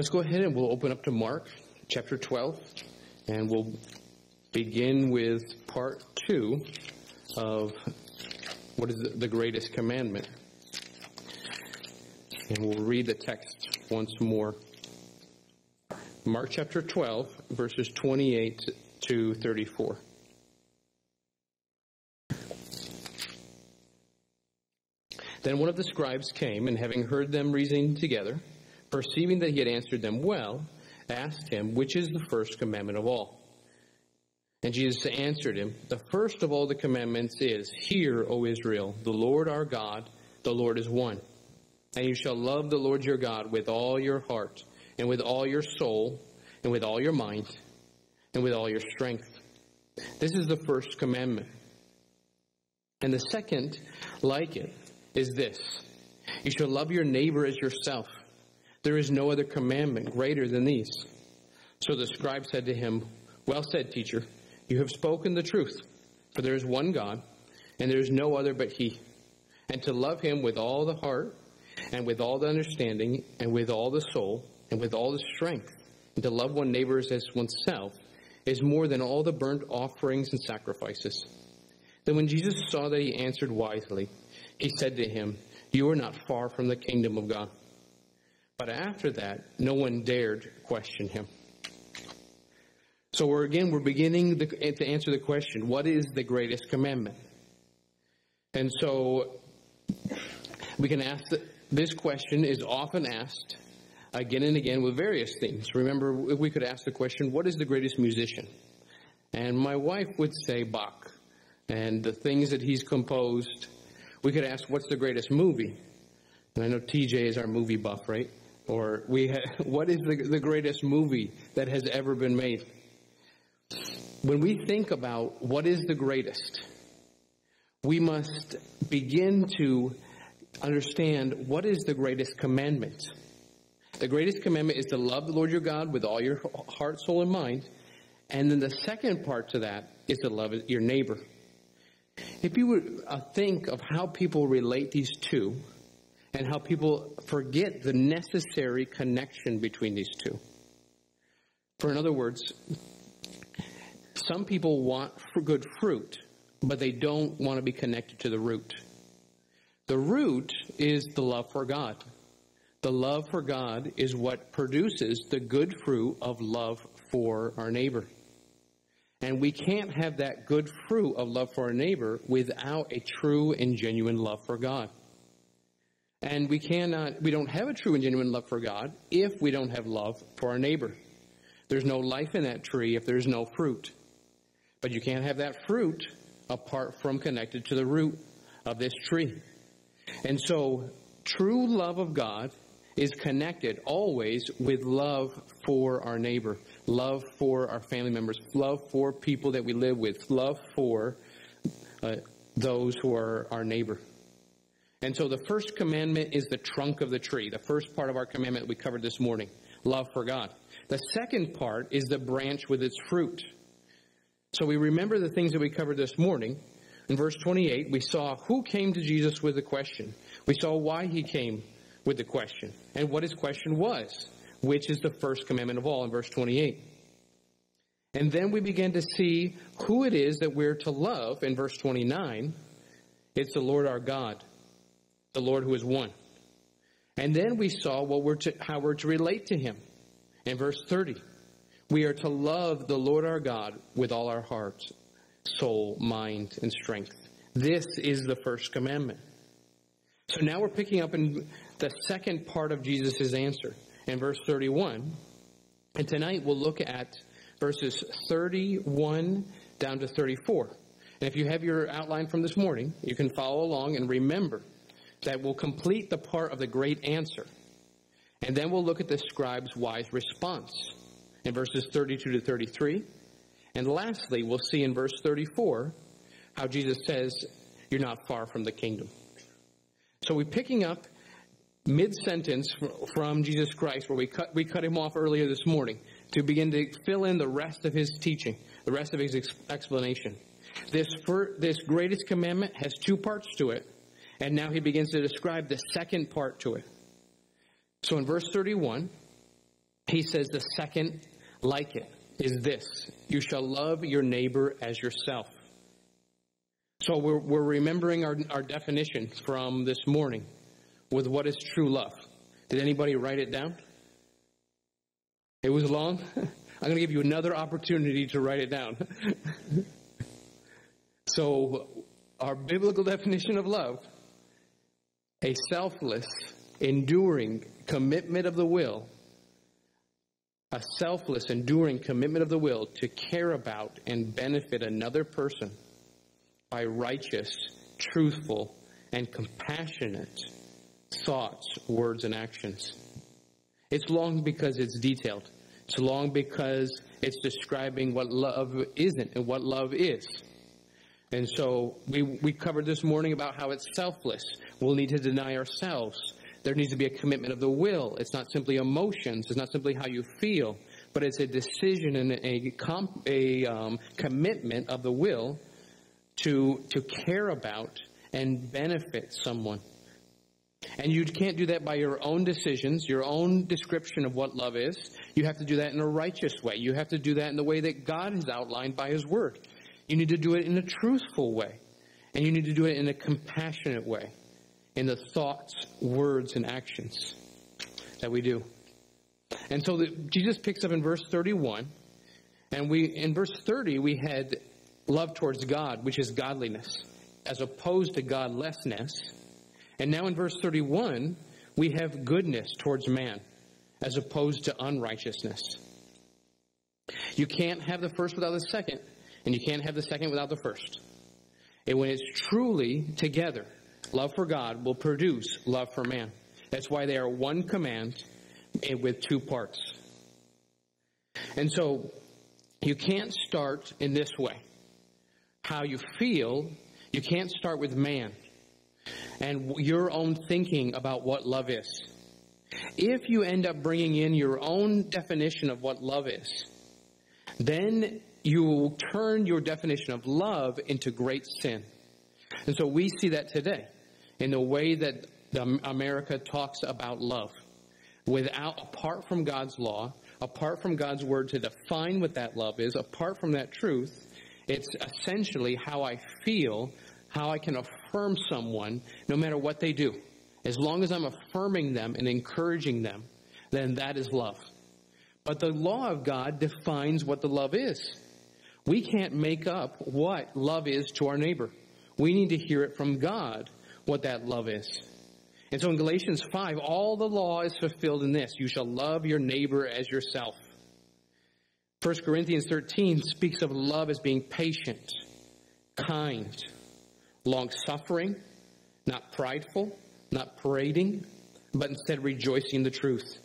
Let's go ahead and we'll open up to Mark chapter 12 and we'll begin with part two of what is the greatest commandment. And we'll read the text once more. Mark chapter 12, verses 28 to 34. Then one of the scribes came, and having heard them reasoning together, perceiving that he had answered them well, asked him, Which is the first commandment of all? And Jesus answered him, The first of all the commandments is, Hear, O Israel, the Lord our God, the Lord is one. And you shall love the Lord your God with all your heart, and with all your soul, and with all your mind, and with all your strength. This is the first commandment. And the second, like it, is this You shall love your neighbor as yourself. There is no other commandment greater than these. So the scribe said to him, Well said, teacher, you have spoken the truth, for there is one God, and there is no other but He. And to love Him with all the heart, and with all the understanding, and with all the soul, and with all the strength, and to love one neighbor as oneself, is more than all the burnt offerings and sacrifices. Then when Jesus saw that he answered wisely, he said to him, You are not far from the kingdom of God. But after that, no one dared question him. So we're again, we're beginning the, to answer the question, what is the greatest commandment? And so we can ask that this question is often asked again and again with various things. Remember, we could ask the question, what is the greatest musician? And my wife would say Bach. And the things that he's composed we could ask, what's the greatest movie? And I know TJ is our movie buff, right? Or we, ha- what is the, the greatest movie that has ever been made? When we think about what is the greatest, we must begin to understand what is the greatest commandment. The greatest commandment is to love the Lord your God with all your heart, soul, and mind. And then the second part to that is to love your neighbor. If you would uh, think of how people relate these two and how people forget the necessary connection between these two. For in other words, some people want good fruit, but they don't want to be connected to the root. The root is the love for God. The love for God is what produces the good fruit of love for our neighbor. And we can't have that good fruit of love for our neighbor without a true and genuine love for God. And we cannot, we don't have a true and genuine love for God if we don't have love for our neighbor. There's no life in that tree if there's no fruit. But you can't have that fruit apart from connected to the root of this tree. And so, true love of God is connected always with love for our neighbor love for our family members, love for people that we live with, love for uh, those who are our neighbor. And so the first commandment is the trunk of the tree, the first part of our commandment we covered this morning love for God. The second part is the branch with its fruit. So we remember the things that we covered this morning. In verse 28, we saw who came to Jesus with the question. We saw why he came with the question and what his question was which is the first commandment of all in verse 28. And then we begin to see who it is that we're to love in verse 29. It's the Lord our God, the Lord who is one. And then we saw what we're to, how we're to relate to him in verse 30. We are to love the Lord our God with all our heart, soul, mind, and strength. This is the first commandment. So now we're picking up in the second part of Jesus' answer in verse 31. And tonight we'll look at verses 31 down to 34. And if you have your outline from this morning, you can follow along and remember that we'll complete the part of the great answer. And then we'll look at the scribe's wise response in verses 32 to 33. And lastly, we'll see in verse 34 how Jesus says, You're not far from the kingdom. So we're picking up mid sentence from Jesus Christ, where we cut, we cut him off earlier this morning, to begin to fill in the rest of his teaching, the rest of his explanation. This, fir- this greatest commandment has two parts to it, and now he begins to describe the second part to it. So in verse 31, he says the second like it is this you shall love your neighbor as yourself. So we're, we're remembering our, our definition from this morning with what is true love. Did anybody write it down? It was long. I'm going to give you another opportunity to write it down. so, our biblical definition of love a selfless, enduring commitment of the will, a selfless, enduring commitment of the will to care about and benefit another person by righteous, truthful, and compassionate thoughts, words, and actions. It's long because it's detailed. It's long because it's describing what love isn't and what love is. And so we, we covered this morning about how it's selfless. We'll need to deny ourselves. There needs to be a commitment of the will. It's not simply emotions. It's not simply how you feel, but it's a decision and a, comp, a um, commitment of the will to, to care about and benefit someone. And you can't do that by your own decisions, your own description of what love is. You have to do that in a righteous way. You have to do that in the way that God has outlined by His Word. You need to do it in a truthful way. And you need to do it in a compassionate way, in the thoughts, words, and actions that we do. And so the, Jesus picks up in verse 31, and we in verse 30 we had love towards God, which is godliness, as opposed to godlessness. And now in verse 31, we have goodness towards man, as opposed to unrighteousness. You can't have the first without the second, and you can't have the second without the first. And when it's truly together, love for God will produce love for man. That's why they are one command eh, with two parts. And so you can't start in this way how you feel, you can't start with man and your own thinking about what love is. If you end up bringing in your own definition of what love is, then you will turn your definition of love into great sin. And so we see that today in the way that America talks about love. Without, apart from God's law, apart from God's word to define what that love is, apart from that truth, it's essentially how I feel, how I can affirm someone no matter what they do. As long as I'm affirming them and encouraging them, then that is love. But the law of God defines what the love is. We can't make up what love is to our neighbor. We need to hear it from God what that love is. And so in Galatians 5, all the law is fulfilled in this you shall love your neighbor as yourself. 1 Corinthians 13 speaks of love as being patient, kind, long suffering, not prideful, not parading, but instead rejoicing in the truth.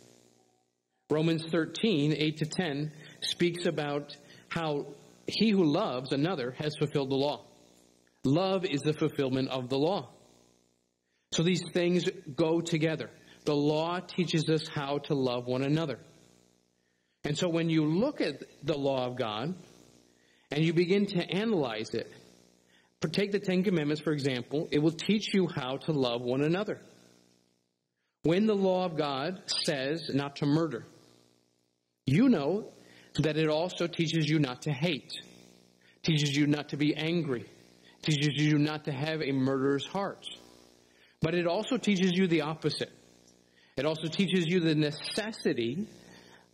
Romans 13, 8 to 10 speaks about how he who loves another has fulfilled the law. Love is the fulfillment of the law. So these things go together. The law teaches us how to love one another. And so when you look at the law of God and you begin to analyze it, take the Ten Commandments, for example, it will teach you how to love one another. When the law of God says not to murder, you know that it also teaches you not to hate, teaches you not to be angry, teaches you not to have a murderer's heart. But it also teaches you the opposite. It also teaches you the necessity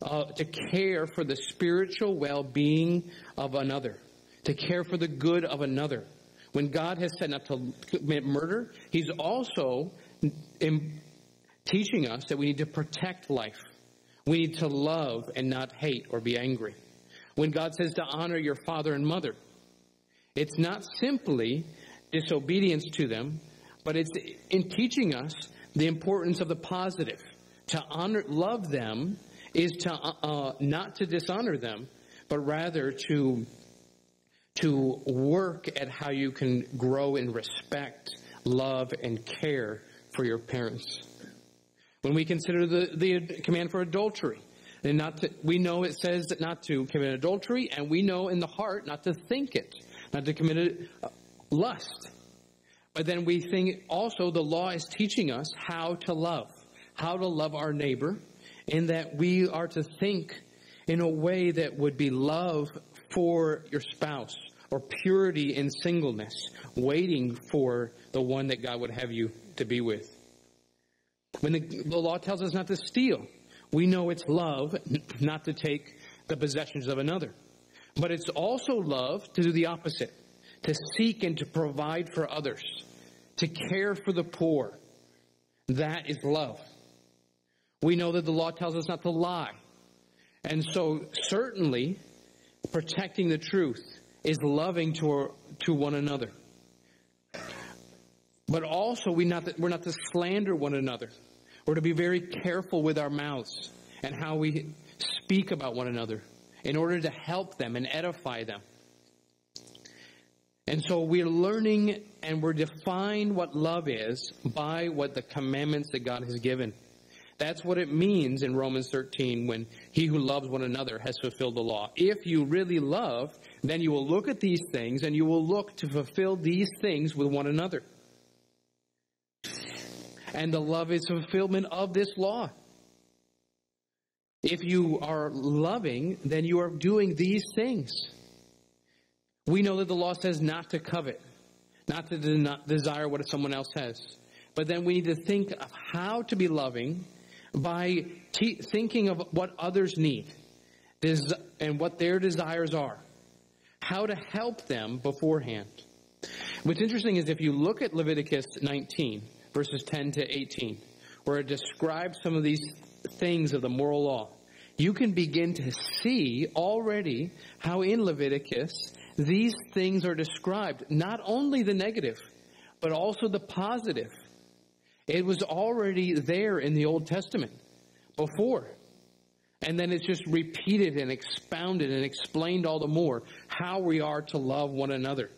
uh, to care for the spiritual well being of another, to care for the good of another. When God has said not to commit murder, He's also teaching us that we need to protect life. We need to love and not hate or be angry. When God says to honor your father and mother, it's not simply disobedience to them, but it's in teaching us the importance of the positive. To honor, love them is to uh, uh, not to dishonor them, but rather to to work at how you can grow in respect, love, and care for your parents. When we consider the, the command for adultery, and not to, we know it says not to commit adultery, and we know in the heart not to think it, not to commit uh, lust. But then we think also the law is teaching us how to love, how to love our neighbor, in that we are to think in a way that would be love for your spouse or purity in singleness, waiting for the one that God would have you to be with. When the, the law tells us not to steal, we know it's love not to take the possessions of another. But it's also love to do the opposite, to seek and to provide for others, to care for the poor. That is love. We know that the law tells us not to lie. And so, certainly, protecting the truth is loving to, to one another. But also, we not we're not to slander one another. We're to be very careful with our mouths and how we speak about one another in order to help them and edify them. And so we're learning and we're defined what love is by what the commandments that God has given. That's what it means in Romans 13 when he who loves one another has fulfilled the law. If you really love, then you will look at these things and you will look to fulfill these things with one another. And the love is fulfillment of this law. If you are loving, then you are doing these things. We know that the law says not to covet, not to de- desire what someone else has. But then we need to think of how to be loving by thinking of what others need des- and what their desires are, how to help them beforehand. What's interesting is if you look at Leviticus 19, verses 10 to 18, where it describes some of these things of the moral law, you can begin to see already how in Leviticus these things are described, not only the negative, but also the positive. It was already there in the Old Testament before. And then it's just repeated and expounded and explained all the more how we are to love one another.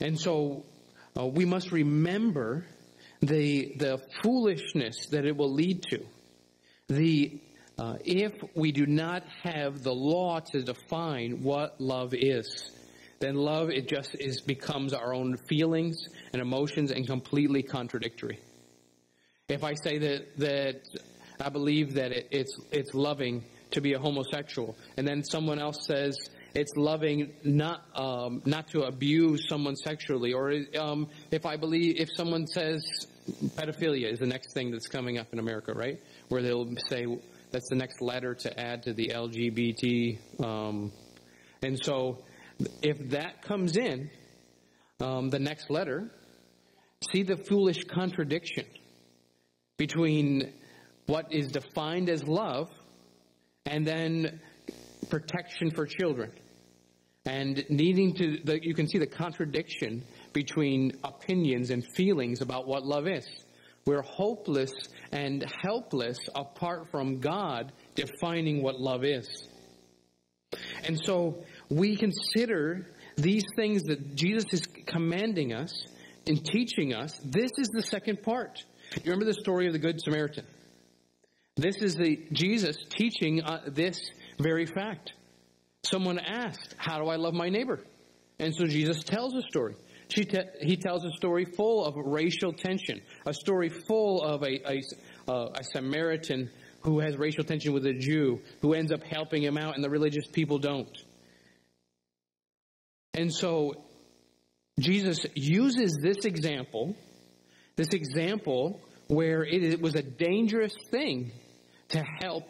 And so uh, we must remember the, the foolishness that it will lead to. The, uh, if we do not have the law to define what love is, then love it just is becomes our own feelings and emotions and completely contradictory. If I say that that I believe that it, it's it's loving to be a homosexual, and then someone else says it's loving not um, not to abuse someone sexually, or um, if I believe if someone says pedophilia is the next thing that's coming up in America, right? Where they'll say that's the next letter to add to the LGBT, um, and so if that comes in, um, the next letter, see the foolish contradiction between what is defined as love and then protection for children. And needing to, the, you can see the contradiction between opinions and feelings about what love is. We're hopeless and helpless apart from God defining what love is. And so we consider these things that Jesus is commanding us and teaching us. This is the second part. You remember the story of the Good Samaritan? This is the Jesus teaching uh, this very fact. Someone asked, How do I love my neighbor? And so Jesus tells a story. Te- he tells a story full of racial tension, a story full of a, a, uh, a Samaritan who has racial tension with a Jew who ends up helping him out, and the religious people don't. And so Jesus uses this example, this example where it was a dangerous thing to help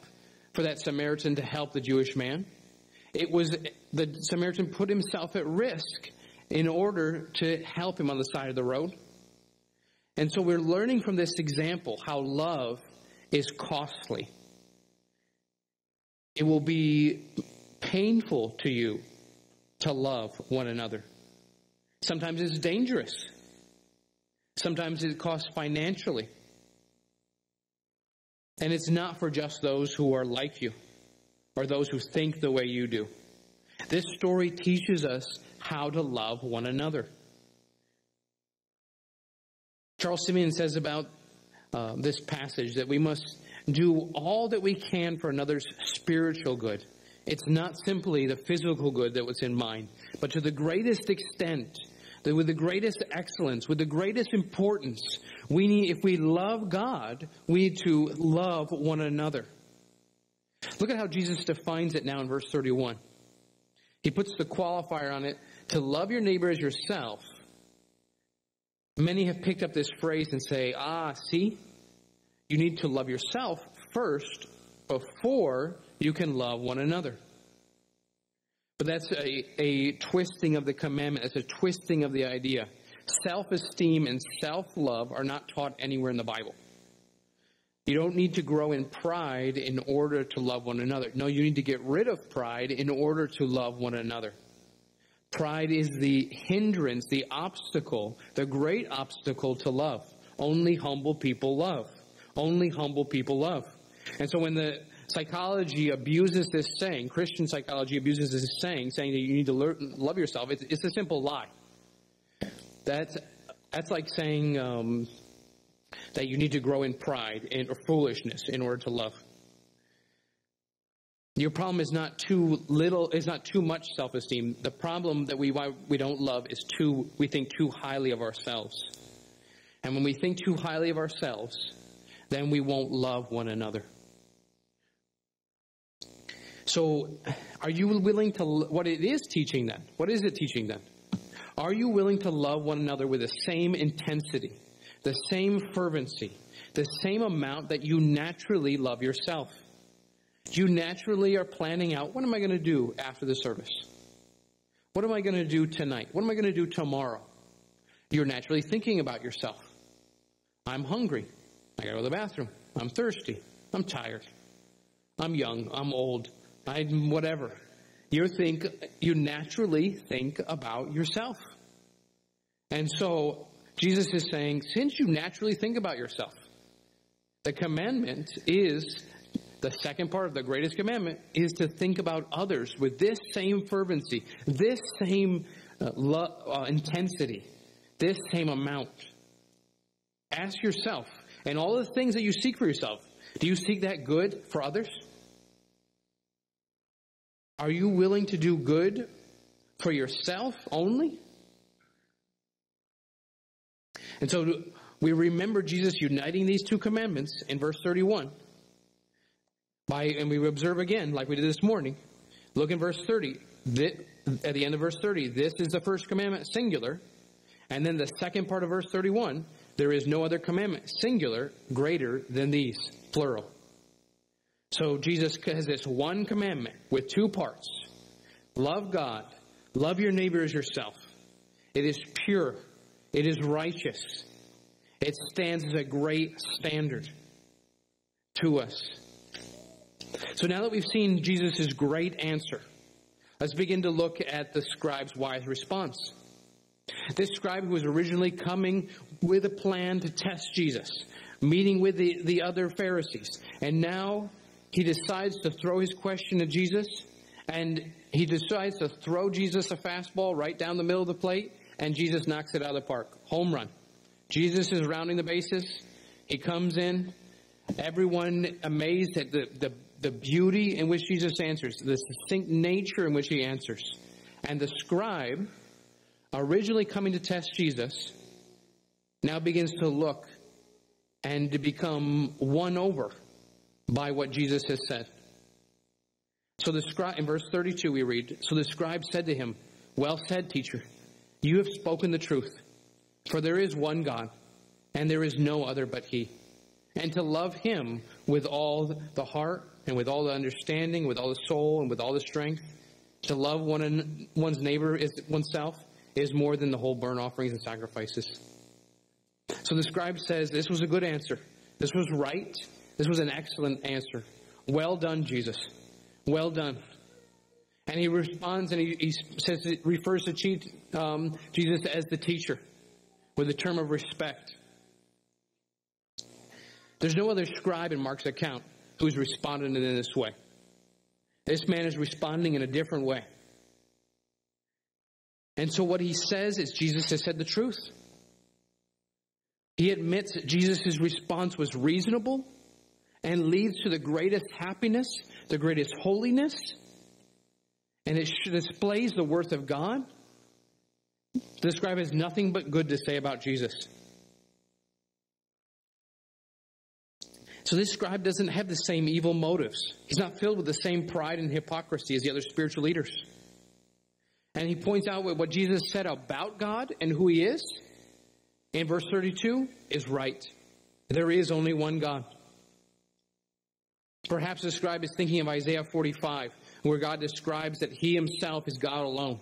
for that Samaritan to help the Jewish man. It was the Samaritan put himself at risk in order to help him on the side of the road. And so we're learning from this example how love is costly. It will be painful to you to love one another. Sometimes it's dangerous. Sometimes it costs financially. And it's not for just those who are like you or those who think the way you do. This story teaches us how to love one another. Charles Simeon says about uh, this passage that we must do all that we can for another's spiritual good. It's not simply the physical good that was in mind, but to the greatest extent, that with the greatest excellence, with the greatest importance, We need, if we love God, we need to love one another. Look at how Jesus defines it now in verse 31. He puts the qualifier on it to love your neighbor as yourself. Many have picked up this phrase and say, ah, see, you need to love yourself first before you can love one another. But that's a, a twisting of the commandment. It's a twisting of the idea. Self esteem and self love are not taught anywhere in the Bible. You don't need to grow in pride in order to love one another. No, you need to get rid of pride in order to love one another. Pride is the hindrance, the obstacle, the great obstacle to love. Only humble people love. Only humble people love. And so when the psychology abuses this saying, Christian psychology abuses this saying, saying that you need to learn, love yourself, it's, it's, a simple lie. That's, that's like saying, um, that you need to grow in pride and or foolishness in order to love. Your problem is not too little, is not too much self-esteem. The problem that we why we don't love is too we think too highly of ourselves. And when we think too highly of ourselves, then we won't love one another. So, are you willing to what it is teaching then? What is it teaching then? Are you willing to love one another with the same intensity? The same fervency, the same amount that you naturally love yourself. You naturally are planning out what am I going to do after the service? What am I going to do tonight? What am I going to do tomorrow? You're naturally thinking about yourself. I'm hungry. I got to go to the bathroom. I'm thirsty. I'm tired. I'm young. I'm old. I'm whatever. You think you naturally think about yourself. And so Jesus is saying, since you naturally think about yourself, the commandment is the second part of the greatest commandment is to think about others with this same fervency, this same uh, lo- uh, intensity, this same amount. Ask yourself, and all the things that you seek for yourself, do you seek that good for others? Are you willing to do good for yourself only? And so we remember Jesus uniting these two commandments in verse 31. By, and we observe again, like we did this morning. Look in verse 30. This, at the end of verse 30, this is the first commandment, singular. And then the second part of verse 31, there is no other commandment, singular, greater than these, plural. So Jesus has this one commandment with two parts. Love God. Love your neighbor as yourself. It is pure. It is righteous. It stands as a great standard to us. So now that we've seen Jesus' great answer, let's begin to look at the scribe's wise response. This scribe who was originally coming with a plan to test Jesus, meeting with the, the other Pharisees, and now he decides to throw his question to Jesus, and he decides to throw Jesus a fastball right down the middle of the plate, and Jesus knocks it out of the park. Home run. Jesus is rounding the bases. He comes in. Everyone amazed at the, the, the beauty in which Jesus answers, the succinct nature in which he answers. And the scribe, originally coming to test Jesus, now begins to look and to become won over by what Jesus has said. So the scribe, in verse 32 we read, So the scribe said to him, Well said, teacher. You have spoken the truth, for there is one God, and there is no other but He. And to love Him with all the heart, and with all the understanding, with all the soul, and with all the strength, to love one one's neighbor is oneself is more than the whole burnt offerings and sacrifices. So the scribe says this was a good answer. This was right. This was an excellent answer. Well done, Jesus. Well done. And he responds and he, he says, it refers to um, Jesus as the teacher with a term of respect. There's no other scribe in Mark's account who's responded in this way. This man is responding in a different way. And so what he says is Jesus has said the truth. He admits that Jesus' response was reasonable and leads to the greatest happiness, the greatest holiness, and it displays the worth of God, the scribe has nothing but good to say about Jesus. So this scribe doesn't have the same evil motives. He's not filled with the same pride and hypocrisy as the other spiritual leaders. And he points out what Jesus said about God and who he is in verse 32 is right. There is only one God. Perhaps the scribe is thinking of Isaiah 45, where God describes that he himself is God alone.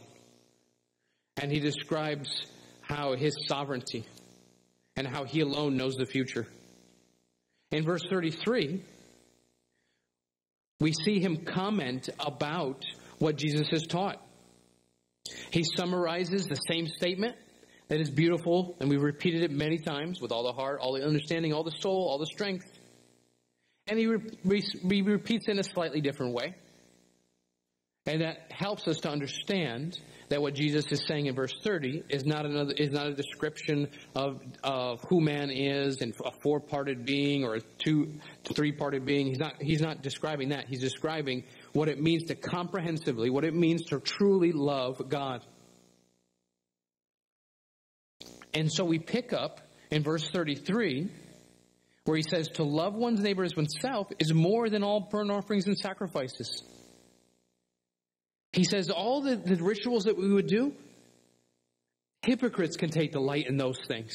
And he describes how his sovereignty and how he alone knows the future. In verse 33, we see him comment about what Jesus has taught. He summarizes the same statement that is beautiful, and we've repeated it many times with all the heart, all the understanding, all the soul, all the strength. And he, re- he repeats in a slightly different way. And that helps us to understand that what Jesus is saying in verse 30 is not another is not a description of of who man is and a four-parted being or a two three-parted being. He's not he's not describing that. He's describing what it means to comprehensively, what it means to truly love God. And so we pick up in verse 33 where he says to love one's neighbor as oneself is more than all burnt offerings and sacrifices. He says all the, the rituals that we would do, hypocrites can take delight in those things.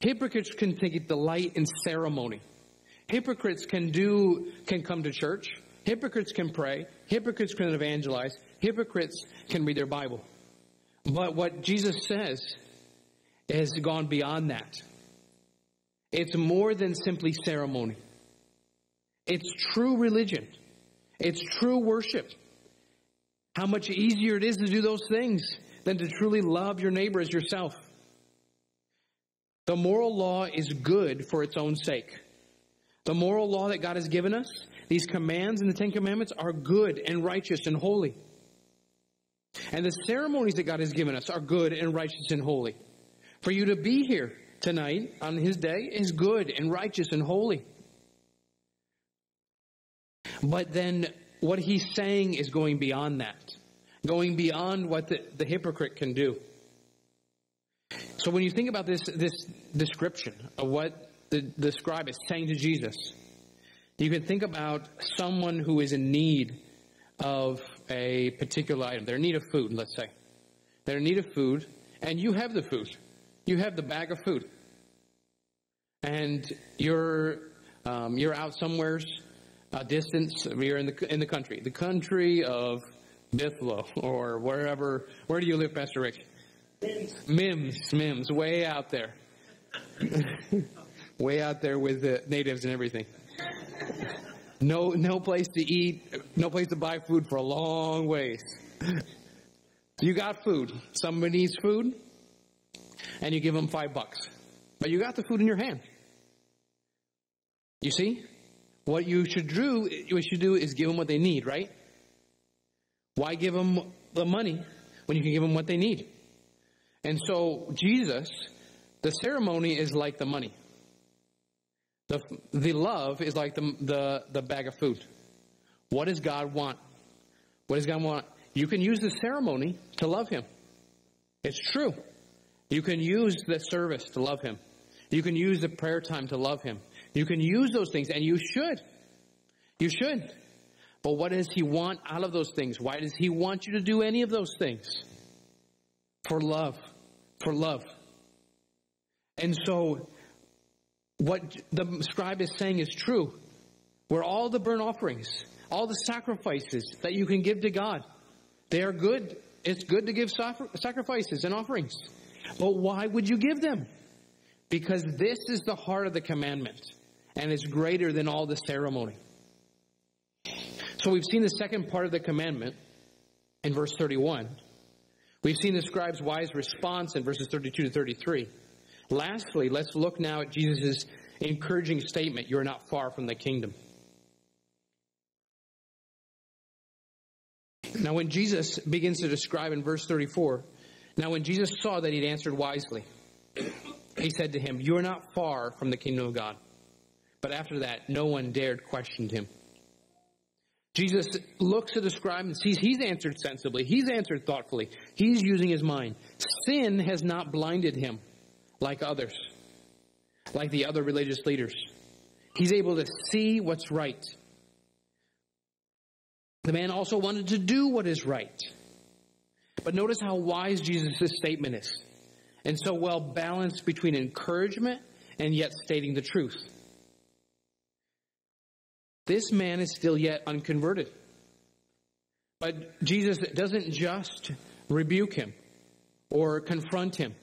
Hypocrites can take delight in ceremony. Hypocrites can do, can come to church. Hypocrites can pray. Hypocrites can evangelize. Hypocrites can read their Bible. But what Jesus says has gone beyond that. It's more than simply ceremony. It's true religion. It's true worship. How much easier it is to do those things than to truly love your neighbor as yourself. The moral law is good for its own sake. The moral law that God has given us, these commands in the Ten Commandments, are good and righteous and holy. And the ceremonies that God has given us are good and righteous and holy. For you to be here tonight on His day is good and righteous and holy. But then what He's saying is going beyond that, going beyond what the, the hypocrite can do. So when you think about this, this description of what the, the scribe is saying to Jesus, you can think about someone who is in need of a particular item. They're in need of food, let's say. They're in need of food, and you have the food. You have the bag of food. And you're, um, you're out somewheres, a distance, you're in the, in the country. The country of Bithlo, or wherever. Where do you live, Pastor Rick? Mims. Mims, Mims, way out there. way out there with the natives and everything. No, no place to eat, no place to buy food for a long ways. You got food. Somebody needs food and you give them five bucks. But you got the food in your hand. You see? What you should do, what you should do is give them what they need, right? Why give them the money when you can give them what they need? And so Jesus, the ceremony is like the money. The, the love is like the, the, the bag of food. What does God want? What does God want? You can use the ceremony to love Him. It's true. You can use the service to love Him. You can use the prayer time to love Him. You can use those things, and you should. You should. But what does He want out of those things? Why does He want you to do any of those things? For love. For love. And so, what the scribe is saying is true. Where all the burnt offerings, all the sacrifices that you can give to God, they are good. It's good to give sacrifices and offerings. But why would you give them? Because this is the heart of the commandment, and it's greater than all the ceremony. So we've seen the second part of the commandment in verse 31. We've seen the scribe's wise response in verses 32 to 33. Lastly, let's look now at Jesus' encouraging statement You're not far from the kingdom. Now, when Jesus begins to describe in verse 34, now when Jesus saw that he'd answered wisely, he said to him, You are not far from the kingdom of God. But after that, no one dared question him. Jesus looks at the scribe and sees he's answered sensibly. He's answered thoughtfully. He's using his mind. Sin has not blinded him like others, like the other religious leaders. He's able to see what's right. The man also wanted to do what is right. But notice how wise Jesus' statement is, and so well balanced between encouragement and yet stating the truth. This man is still yet unconverted. But Jesus doesn't just rebuke him or confront him.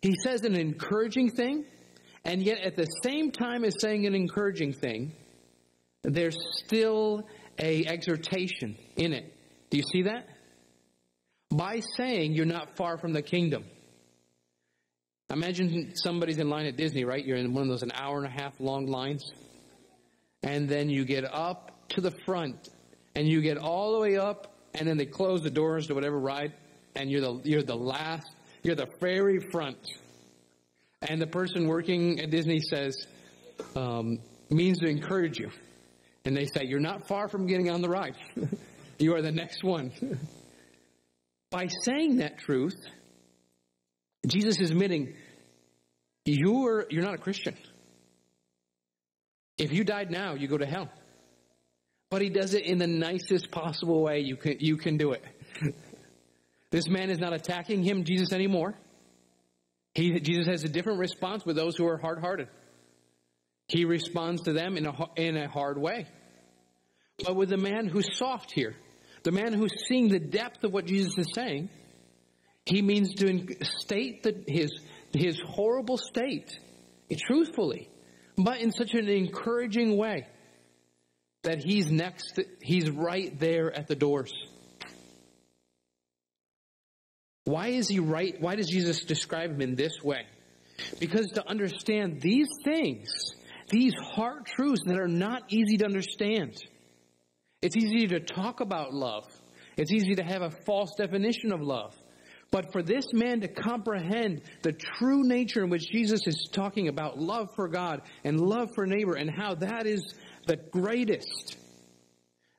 He says an encouraging thing, and yet at the same time as saying an encouraging thing, there's still a exhortation in it. Do you see that? By saying you're not far from the kingdom. Imagine somebody's in line at Disney, right? You're in one of those an hour and a half long lines. And then you get up to the front and you get all the way up and then they close the doors to whatever ride and you're the you're the last you're the very front. And the person working at Disney says, um, means to encourage you. And they say, You're not far from getting on the ride. you are the next one. By saying that truth, Jesus is admitting you're, you're not a Christian. If you died now, you go to hell. But he does it in the nicest possible way you can, you can do it. this man is not attacking him, Jesus, anymore. He, Jesus has a different response with those who are hard hearted. He responds to them in a, in a hard way. But with the man who's soft here, the man who's seeing the depth of what Jesus is saying, he means to state the, his, his horrible state truthfully, but in such an encouraging way that he's next, he's right there at the doors. Why is he right? Why does Jesus describe him in this way? Because to understand these things, these hard truths that are not easy to understand, it's easy to talk about love. It's easy to have a false definition of love. But for this man to comprehend the true nature in which Jesus is talking about love for God and love for neighbor and how that is the greatest,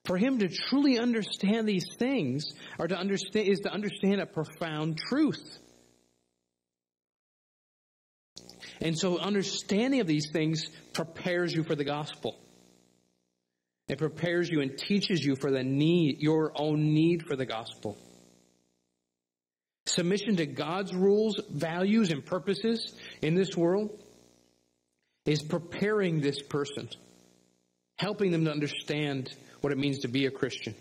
for him to truly understand these things or to understand is to understand a profound truth. And so understanding of these things prepares you for the gospel. It prepares you and teaches you for the need, your own need for the gospel. Submission to God's rules, values, and purposes in this world is preparing this person, helping them to understand what it means to be a Christian.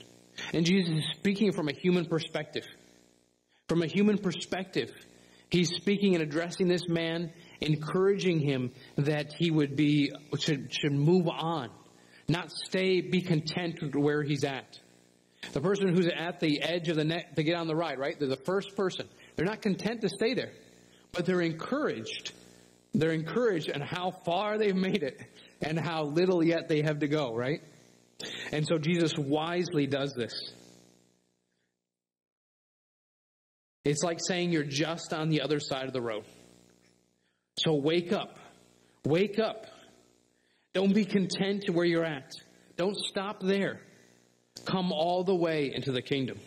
And Jesus is speaking from a human perspective. From a human perspective, he's speaking and addressing this man, encouraging him that he would be, should, should move on not stay, be content with where he's at. The person who's at the edge of the net to get on the ride, right? They're the first person. They're not content to stay there, but they're encouraged. They're encouraged and how far they've made it and how little yet they have to go, right? And so Jesus wisely does this. It's like saying you're just on the other side of the road. So wake up. Wake up. Don't be content to where you're at. Don't stop there. Come all the way into the kingdom.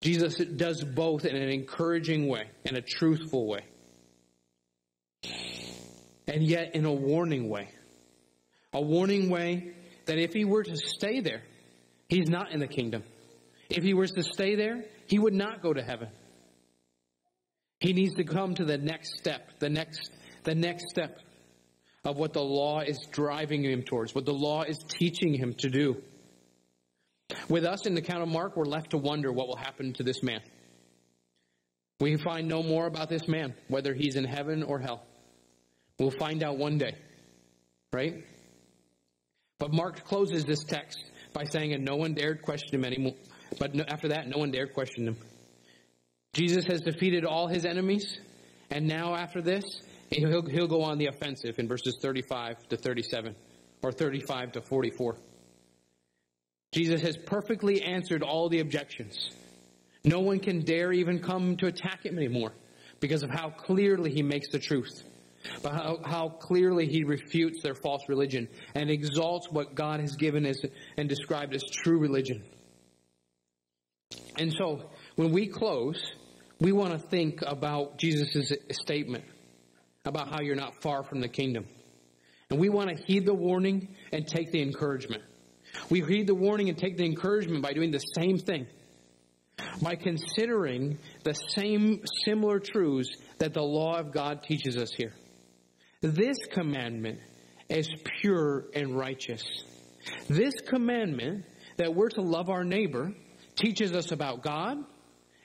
Jesus does both in an encouraging way and a truthful way. And yet in a warning way. A warning way that if he were to stay there, he's not in the kingdom. If he were to stay there, he would not go to heaven. He needs to come to the next step, the next, the next step of what the law is driving him towards, what the law is teaching him to do. With us in the account of Mark, we're left to wonder what will happen to this man. We find no more about this man, whether he's in heaven or hell. We'll find out one day, right? But Mark closes this text by saying, and no one dared question him anymore. But after that, no one dared question him. Jesus has defeated all his enemies, and now after this, He'll, he'll go on the offensive in verses 35 to 37 or 35 to 44. Jesus has perfectly answered all the objections. No one can dare even come to attack him anymore because of how clearly he makes the truth, but how, how clearly he refutes their false religion and exalts what God has given as and described as true religion. And so, when we close, we want to think about Jesus' statement about how you're not far from the kingdom. And we want to heed the warning and take the encouragement. We heed the warning and take the encouragement by doing the same thing. By considering the same similar truths that the law of God teaches us here. This commandment is pure and righteous. This commandment that we're to love our neighbor teaches us about God,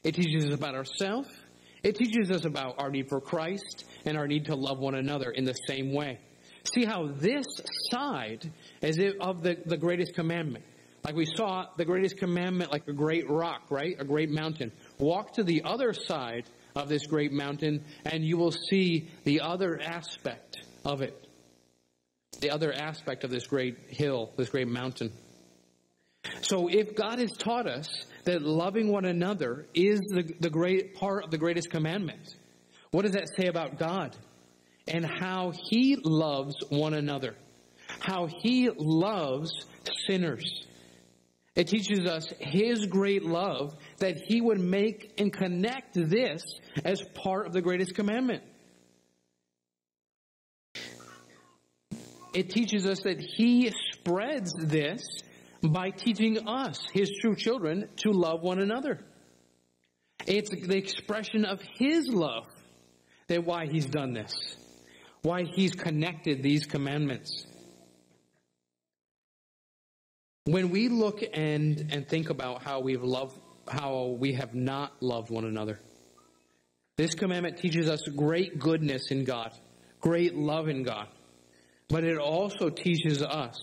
it teaches us about ourselves, it teaches us about our need for Christ and our need to love one another in the same way. See how this side is of the, the greatest commandment. Like we saw, the greatest commandment, like a great rock, right? A great mountain. Walk to the other side of this great mountain, and you will see the other aspect of it. The other aspect of this great hill, this great mountain. So if God has taught us that loving one another is the, the great part of the greatest commandment, what does that say about God? And how he loves one another. How he loves sinners. It teaches us his great love that he would make and connect this as part of the greatest commandment. It teaches us that he spreads this by teaching us, his true children, to love one another. It's the expression of his love that why he's done this, why he's connected these commandments. When we look and, and think about how we've loved, how we have not loved one another, this commandment teaches us great goodness in God, great love in God, but it also teaches us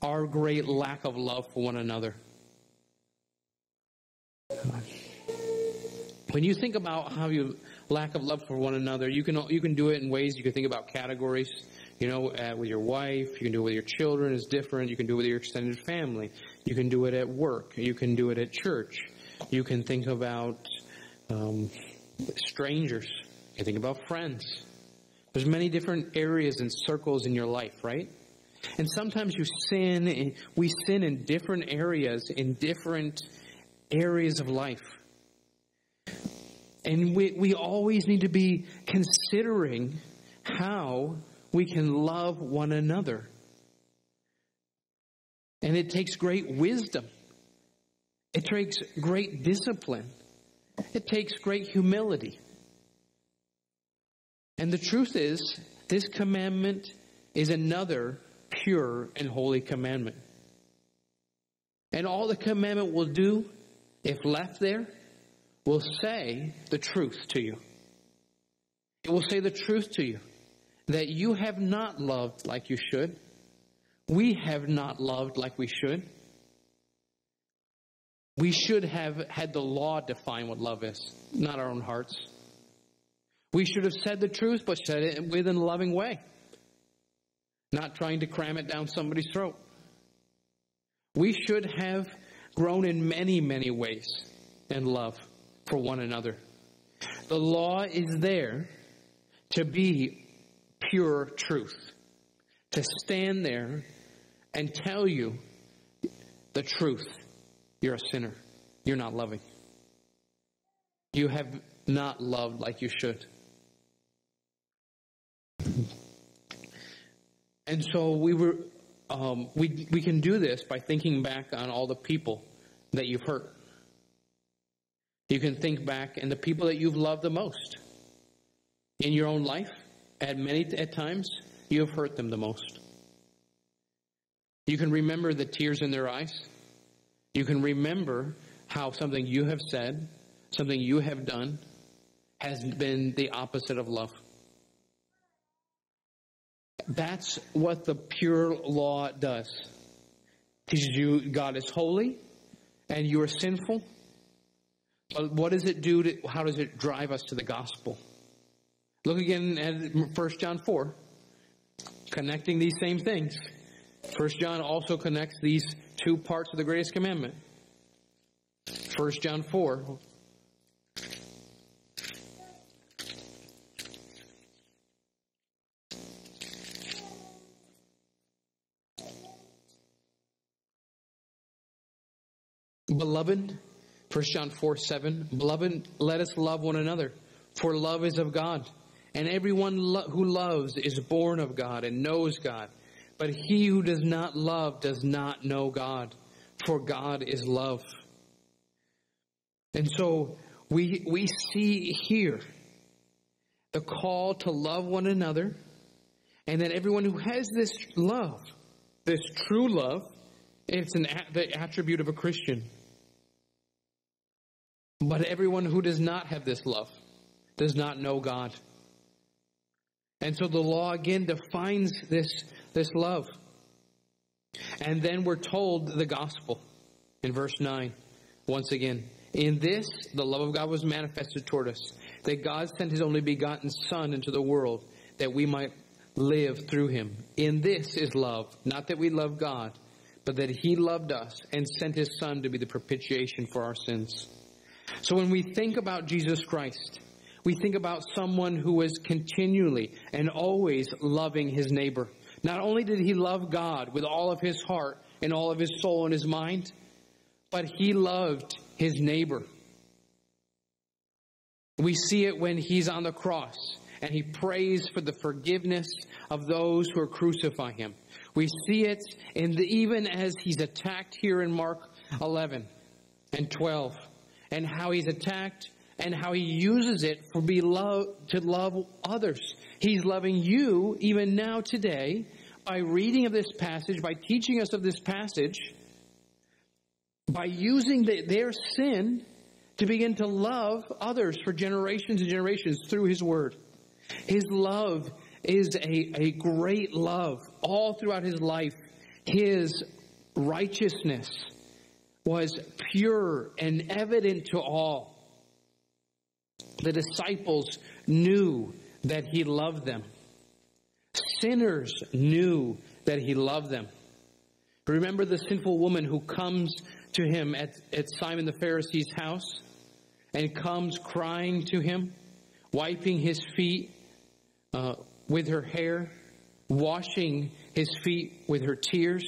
our great lack of love for one another. When you think about how you lack of love for one another, you can you can do it in ways you can think about categories. You know, uh, with your wife, you can do it with your children. It's different. You can do it with your extended family. You can do it at work. You can do it at church. You can think about um, strangers. You can think about friends. There's many different areas and circles in your life, right? And sometimes you sin, we sin in different areas, in different areas of life. And we, we always need to be considering how we can love one another. And it takes great wisdom. It takes great discipline. It takes great humility. And the truth is, this commandment is another pure and holy commandment. And all the commandment will do, if left there, will say the truth to you. It will say the truth to you that you have not loved like you should. We have not loved like we should. We should have had the law define what love is, not our own hearts. We should have said the truth, but said it within a loving way not trying to cram it down somebody's throat. We should have grown in many, many ways in love for one another. The law is there to be pure truth, to stand there and tell you the truth. You're a sinner. You're not loving. You have not loved like you should. And so we were, um, we, we can do this by thinking back on all the people that you've hurt. You can think back and the people that you've loved the most in your own life. At many at times, you have hurt them the most. You can remember the tears in their eyes. You can remember how something you have said, something you have done, has been the opposite of love. That's what the pure law does. Teaches you God is holy and you are sinful. But what does it do to, how does it drive us to the gospel? Look again at 1 John 4, connecting these same things. 1 John also connects these two parts of the greatest commandment. 1 John 4, Beloved, 1 John 4 7, Beloved, let us love one another, for love is of God. And everyone lo- who loves is born of God and knows God. But he who does not love does not know God, for God is love. And so we, we see here the call to love one another, and that everyone who has this love, this true love, it's an, the attribute of a Christian. But everyone who does not have this love does not know God. And so the law again defines this, this love. And then we're told the gospel in verse 9, once again. In this, the love of God was manifested toward us, that God sent his only begotten Son into the world, that we might live through him. In this is love, not that we love God, but that he loved us and sent his Son to be the propitiation for our sins. So when we think about Jesus Christ, we think about someone who was continually and always loving his neighbor. Not only did he love God with all of his heart and all of his soul and his mind, but he loved his neighbor. We see it when he's on the cross and he prays for the forgiveness of those who are crucifying him. We see it in the, even as he's attacked here in Mark 11 and 12 and how he's attacked and how he uses it for to love others. He's loving you even now today by reading of this passage, by teaching us of this passage, by using the, their sin to begin to love others for generations and generations through his word. His love is a, a great love all throughout his life. His righteousness was pure and evident to all. The disciples knew that he loved them. Sinners knew that he loved them. Remember the sinful woman who comes to him at, at Simon the Pharisee's house and comes crying to him, wiping his feet uh, with her hair, washing his feet with her tears.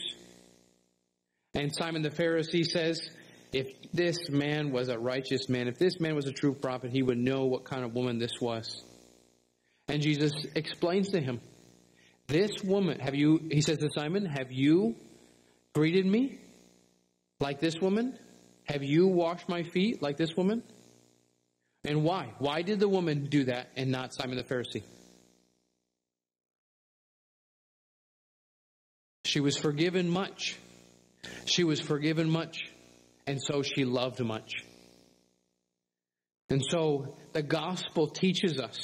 And Simon the Pharisee says, if this man was a righteous man, if this man was a true prophet, he would know what kind of woman this was. And Jesus explains to him, This woman, have you, he says to Simon, have you greeted me like this woman? Have you washed my feet like this woman? And why? Why did the woman do that and not Simon the Pharisee? She was forgiven much. She was forgiven much, and so she loved much. And so the gospel teaches us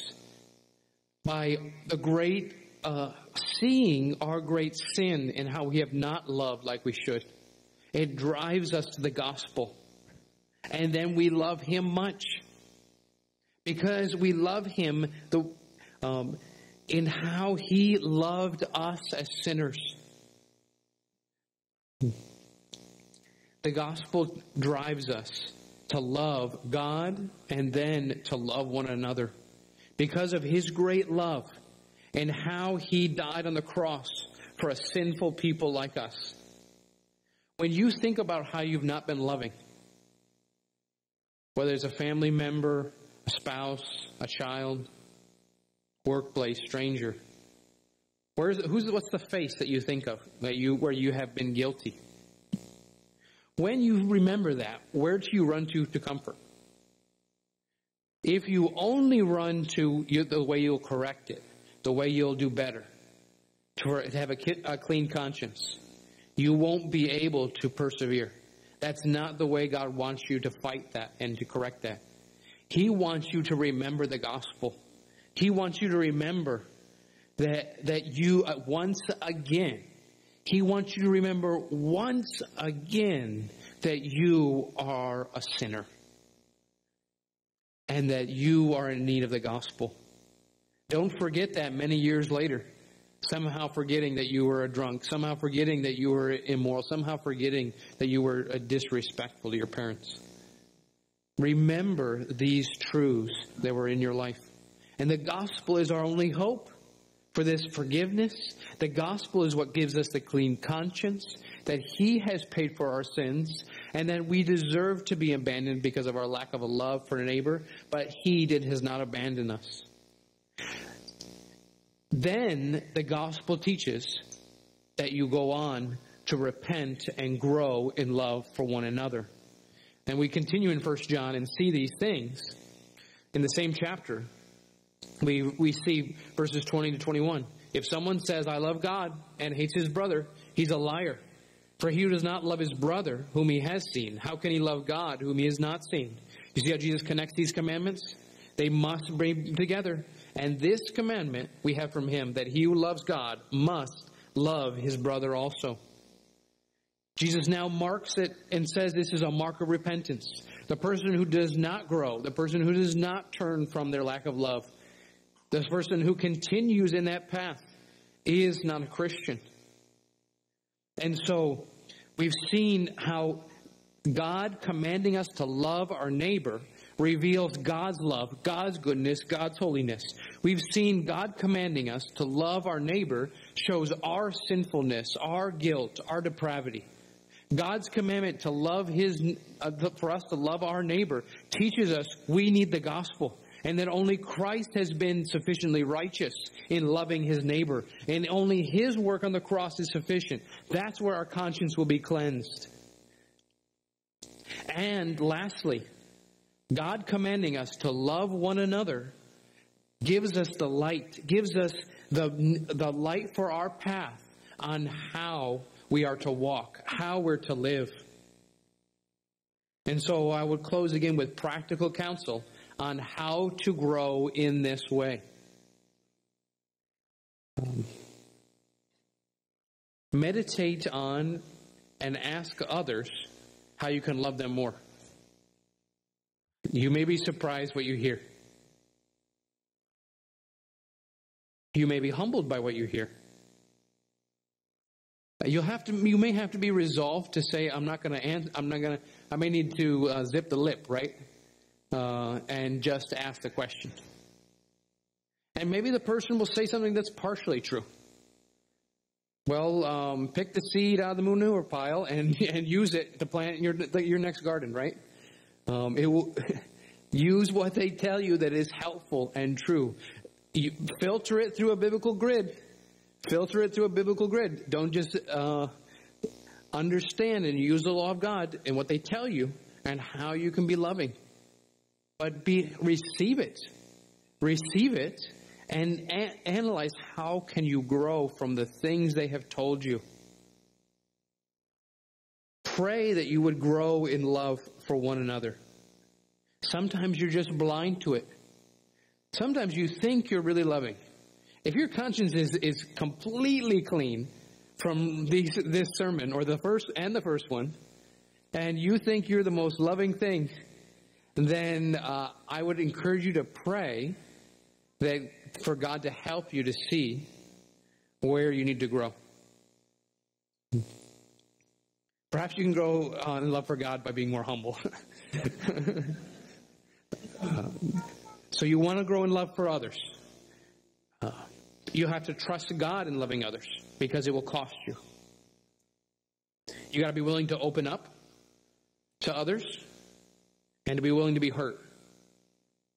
by the great uh, seeing our great sin and how we have not loved like we should. It drives us to the gospel. And then we love him much. Because we love him the, um, in how he loved us as sinners. The gospel drives us to love God and then to love one another because of his great love and how he died on the cross for a sinful people like us. When you think about how you've not been loving, whether it's a family member, a spouse, a child, workplace, stranger, where's who's what's the face that you think of that you where you have been guilty? When you remember that, where do you run to to comfort? If you only run to the way you'll correct it, the way you'll do better, to have a clean conscience, you won't be able to persevere. That's not the way God wants you to fight that and to correct that. He wants you to remember the gospel. He wants you to remember that, that you uh, once again he wants you to remember once again that you are a sinner and that you are in need of the gospel. Don't forget that many years later. Somehow forgetting that you were a drunk, somehow forgetting that you were immoral, somehow forgetting that you were disrespectful to your parents. Remember these truths that were in your life. And the gospel is our only hope for this forgiveness. The gospel is what gives us the clean conscience that He has paid for our sins and that we deserve to be abandoned because of our lack of a love for a neighbor, but He did has not abandoned us. Then the gospel teaches that you go on to repent and grow in love for one another. And we continue in 1 John and see these things in the same chapter. We, we see verses 20 to 21. If someone says, I love God and hates his brother, he's a liar. For he who does not love his brother, whom he has seen, how can he love God, whom he has not seen? You see how Jesus connects these commandments? They must be together. And this commandment we have from him that he who loves God must love his brother also. Jesus now marks it and says this is a mark of repentance. The person who does not grow, the person who does not turn from their lack of love, the person who continues in that path is not a Christian. And so we've seen how God commanding us to love our neighbor reveals God's love, God's goodness, God's holiness. We've seen God commanding us to love our neighbor shows our sinfulness, our guilt, our depravity. God's commandment to love his, uh, for us to love our neighbor teaches us we need the gospel and that only Christ has been sufficiently righteous in loving his neighbor and only his work on the cross is sufficient. That's where our conscience will be cleansed. And lastly, God commanding us to love one another gives us the light, gives us the, the light for our path on how we are to walk, how we're to live. And so I would close again with practical counsel on how to grow in this way. Um, meditate on and ask others how you can love them more. You may be surprised what you hear. You may be humbled by what you hear. You'll have to. You may have to be resolved to say, "I'm not going to. I'm not going to. I may need to uh, zip the lip, right, uh, and just ask the question." And maybe the person will say something that's partially true. Well, um, pick the seed out of the manure pile and and use it to plant your your next garden, right? Um, it will use what they tell you that is helpful and true. You filter it through a biblical grid. Filter it through a biblical grid. Don't just uh, understand and use the law of God and what they tell you and how you can be loving. But be receive it. Receive it and a- analyze how can you grow from the things they have told you. Pray that you would grow in love for one another. Sometimes you're just blind to it. Sometimes you think you're really loving. If your conscience is, is completely clean from these, this sermon, or the first and the first one, and you think you're the most loving thing, then uh, I would encourage you to pray that for God to help you to see where you need to grow. Perhaps you can grow uh, in love for God by being more humble. uh, so you want to grow in love for others. Uh, you have to trust God in loving others because it will cost you. You got to be willing to open up to others and to be willing to be hurt.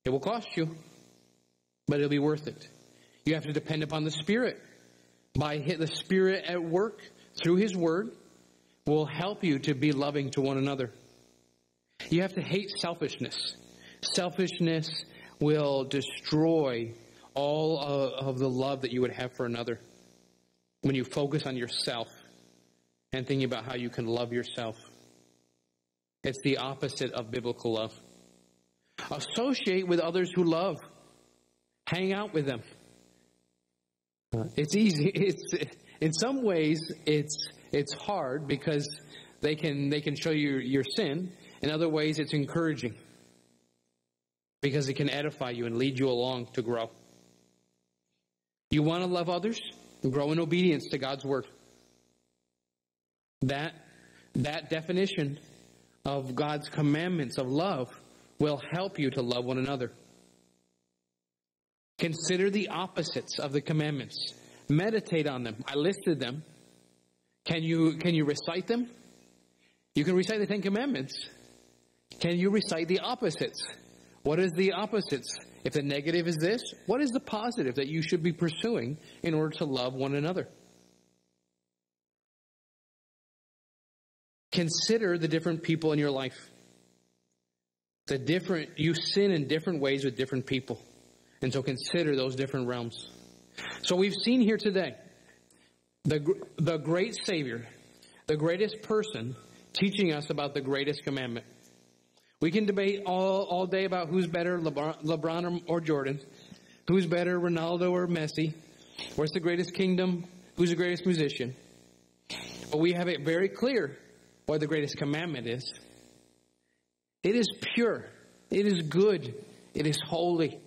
It will cost you, but it'll be worth it. You have to depend upon the Spirit. By the Spirit at work through His Word will help you to be loving to one another. You have to hate selfishness. Selfishness will destroy all of the love that you would have for another when you focus on yourself and thinking about how you can love yourself. It's the opposite of biblical love. Associate with others who love. Hang out with them. It's easy. It's in some ways it's it's hard because they can they can show you your sin. In other ways, it's encouraging because it can edify you and lead you along to grow. You want to love others? And grow in obedience to God's word. That, that definition of God's commandments of love will help you to love one another. Consider the opposites of the commandments. Meditate on them. I listed them. Can you, can you recite them? You can recite the Ten Commandments. Can you recite the opposites? What is the opposites? If the negative is this, what is the positive that you should be pursuing in order to love one another? Consider the different people in your life. The different, you sin in different ways with different people. And so consider those different realms. So we've seen here today the, the great Savior, the greatest person, teaching us about the greatest commandment. We can debate all, all day about who's better, LeBron, LeBron or, or Jordan, who's better, Ronaldo or Messi, where's the greatest kingdom, who's the greatest musician. But we have it very clear what the greatest commandment is. It is pure. It is good. It is holy.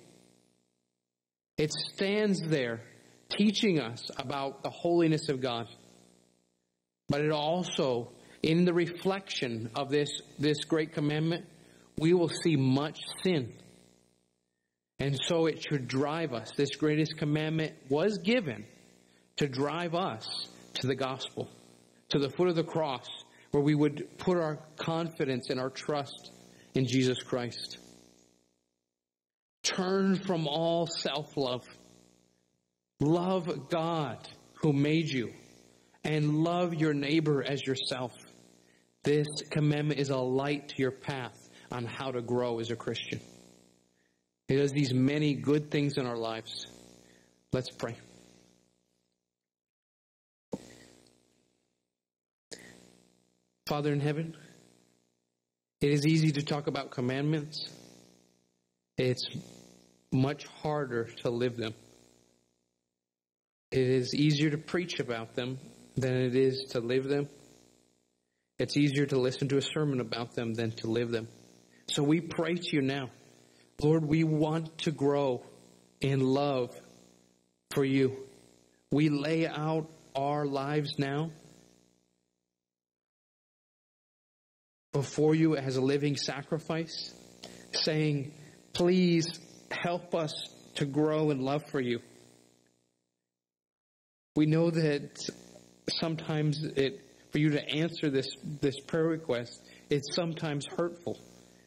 It stands there teaching us about the holiness of God. But it also, in the reflection of this, this great commandment, we will see much sin. And so it should drive us. This greatest commandment was given to drive us to the gospel, to the foot of the cross, where we would put our confidence and our trust in Jesus Christ. Turn from all self love. Love God who made you and love your neighbor as yourself. This commandment is a light to your path on how to grow as a Christian. It does these many good things in our lives. Let's pray. Father in heaven, it is easy to talk about commandments. It's much harder to live them. It is easier to preach about them than it is to live them. It's easier to listen to a sermon about them than to live them. So we pray to you now. Lord, we want to grow in love for you. We lay out our lives now before you as a living sacrifice, saying, Please help us to grow in love for you. We know that sometimes it, for you to answer this, this prayer request, it's sometimes hurtful.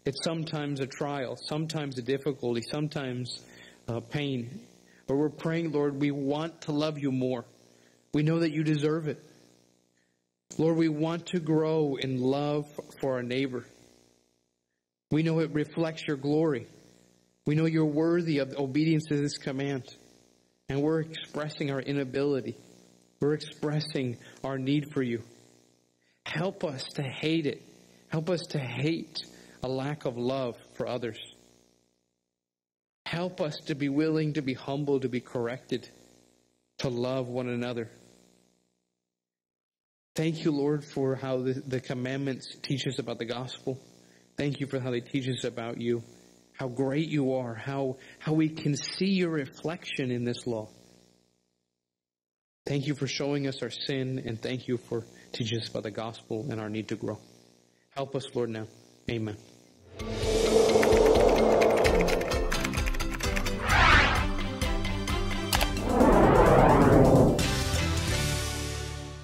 It's sometimes a trial, sometimes a difficulty, sometimes uh, pain. But we're praying, Lord, we want to love you more. We know that you deserve it. Lord, we want to grow in love for our neighbor. We know it reflects your glory. We know you're worthy of obedience to this command. And we're expressing our inability. We're expressing our need for you. Help us to hate it. Help us to hate a lack of love for others. Help us to be willing to be humble, to be corrected, to love one another. Thank you, Lord, for how the, the commandments teach us about the gospel. Thank you for how they teach us about you, how great you are, how, how we can see your reflection in this law. Thank you for showing us our sin, and thank you for teaching us about the gospel and our need to grow. Help us, Lord, now. Amen.